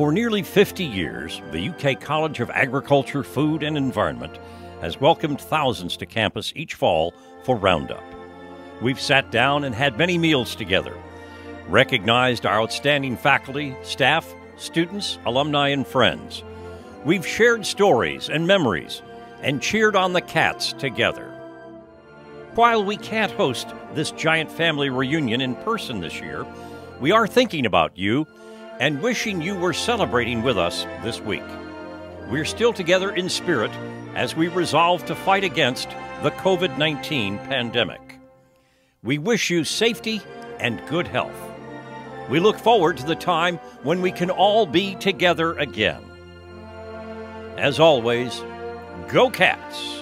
For nearly 50 years, the UK College of Agriculture, Food and Environment has welcomed thousands to campus each fall for Roundup. We've sat down and had many meals together, recognized our outstanding faculty, staff, students, alumni, and friends. We've shared stories and memories and cheered on the cats together. While we can't host this giant family reunion in person this year, we are thinking about you and wishing you were celebrating with us this week. We're still together in spirit as we resolve to fight against the COVID 19 pandemic. We wish you safety and good health. We look forward to the time when we can all be together again. As always, go cats!